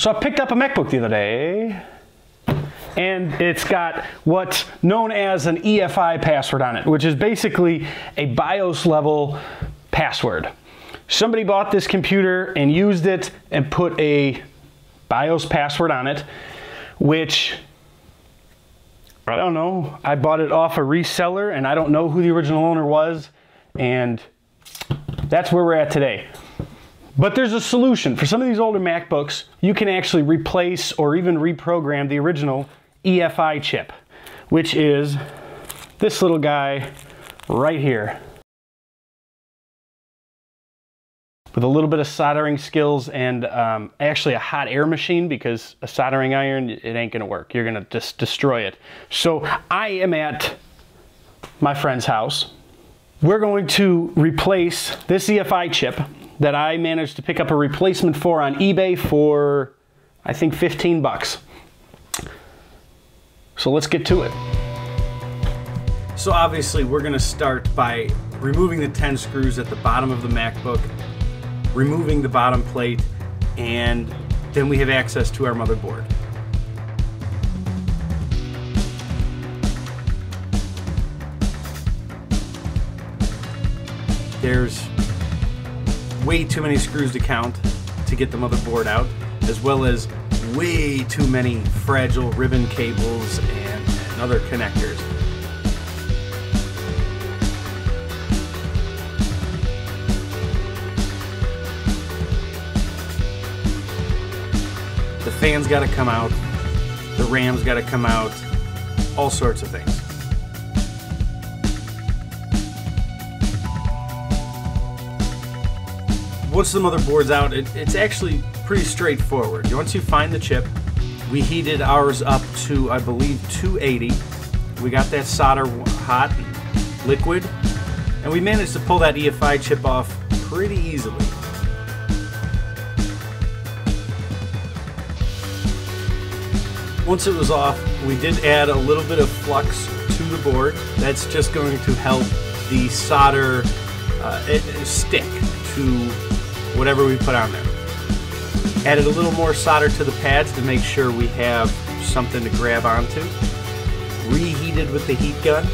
So I picked up a MacBook the other day and it's got what's known as an EFI password on it, which is basically a BIOS level password. Somebody bought this computer and used it and put a BIOS password on it, which I don't know. I bought it off a reseller and I don't know who the original owner was. And that's where we're at today. But there's a solution. For some of these older MacBooks, you can actually replace or even reprogram the original EFI chip, which is this little guy right here. With a little bit of soldering skills and um, actually a hot air machine because a soldering iron, it ain't gonna work. You're gonna just destroy it. So I am at my friend's house. We're going to replace this EFI chip that I managed to pick up a replacement for on eBay for, I think 15 bucks. So let's get to it. So obviously we're gonna start by removing the 10 screws at the bottom of the MacBook, removing the bottom plate, and then we have access to our motherboard. There's way too many screws to count to get the motherboard out, as well as way too many fragile ribbon cables and, and other connectors. The fan's got to come out, the RAM's got to come out, all sorts of things. Once the motherboard's out, it, it's actually pretty straightforward. Once you find the chip, we heated ours up to, I believe, 280. We got that solder hot, liquid, and we managed to pull that EFI chip off pretty easily. Once it was off, we did add a little bit of flux to the board. That's just going to help the solder uh, stick to whatever we put on there. Added a little more solder to the pads to make sure we have something to grab onto. Reheated with the heat gun.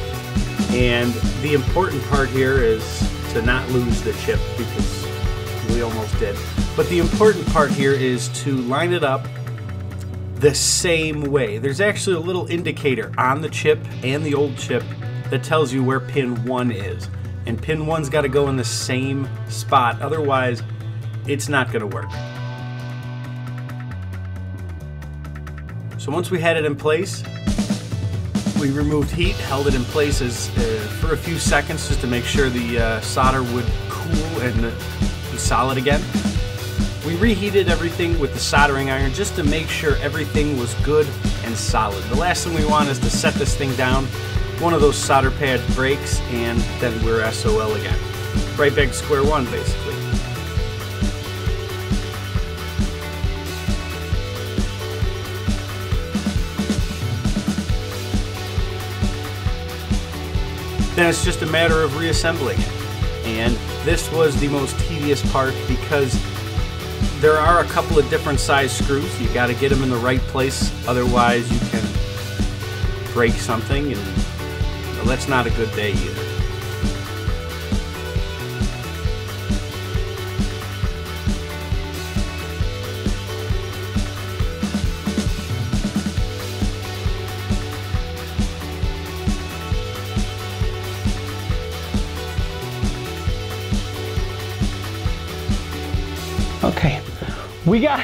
And the important part here is to not lose the chip because we almost did. But the important part here is to line it up the same way. There's actually a little indicator on the chip and the old chip that tells you where pin 1 is. And pin 1's got to go in the same spot, otherwise it's not going to work. So once we had it in place, we removed heat, held it in place as, uh, for a few seconds just to make sure the uh, solder would cool and be solid again. We reheated everything with the soldering iron just to make sure everything was good and solid. The last thing we want is to set this thing down, one of those solder pad breaks, and then we're SOL again. Right back to square one, basically. Then it's just a matter of reassembling it. And this was the most tedious part because there are a couple of different size screws. You got to get them in the right place, otherwise you can break something, and well, that's not a good day either. We got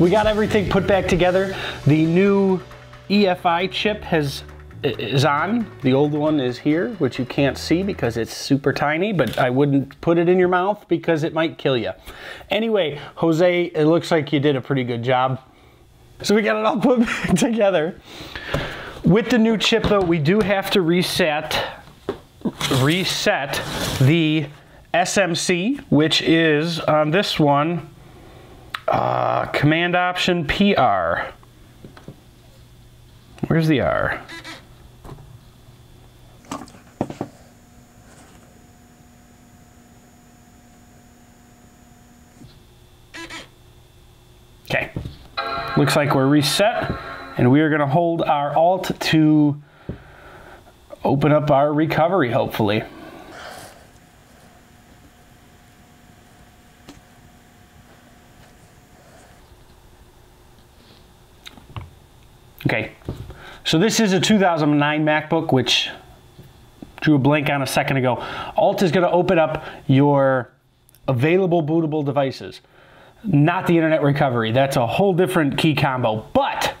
we got everything put back together. The new EFI chip has is on. The old one is here, which you can't see because it's super tiny, but I wouldn't put it in your mouth because it might kill you. Anyway, Jose, it looks like you did a pretty good job. So we got it all put together. With the new chip though, we do have to reset reset the SMC, which is on this one, uh, Command Option PR. Where's the R? Okay, looks like we're reset and we are gonna hold our Alt to open up our recovery, hopefully. Okay, so this is a 2009 MacBook, which drew a blank on a second ago. Alt is gonna open up your available bootable devices, not the internet recovery. That's a whole different key combo, but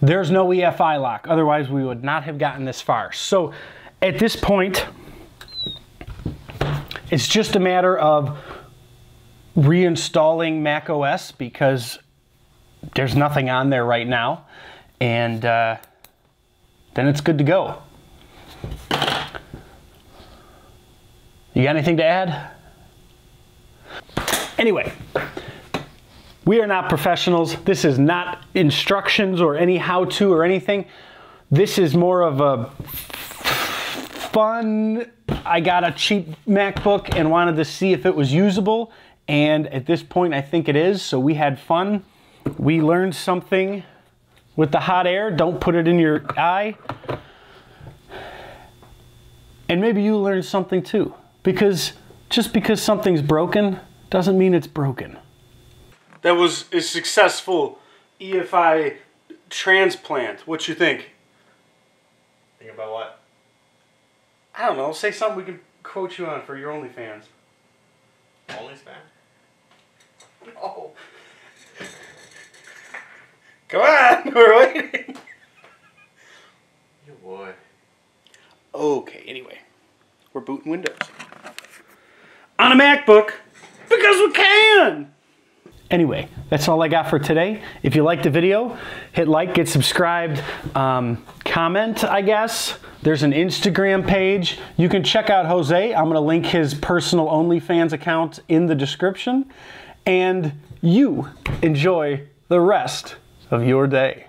there's no EFI lock. Otherwise, we would not have gotten this far. So at this point, it's just a matter of reinstalling Mac OS because there's nothing on there right now. And uh, then it's good to go. You got anything to add? Anyway, we are not professionals. This is not instructions or any how to or anything. This is more of a fun. I got a cheap MacBook and wanted to see if it was usable. And at this point, I think it is. So we had fun. We learned something with the hot air. Don't put it in your eye. And maybe you learned something too. Because just because something's broken doesn't mean it's broken. That was a successful EFI transplant. What you think? Think about what? I don't know. Say something we can quote you on for your OnlyFans. OnlyFans? Oh. Come on, we're waiting. You would. Okay, anyway. We're booting Windows. On a MacBook, because we can! Anyway, that's all I got for today. If you liked the video, hit like, get subscribed, um, comment, I guess. There's an Instagram page. You can check out Jose. I'm going to link his personal OnlyFans account in the description. And you enjoy the rest of your day.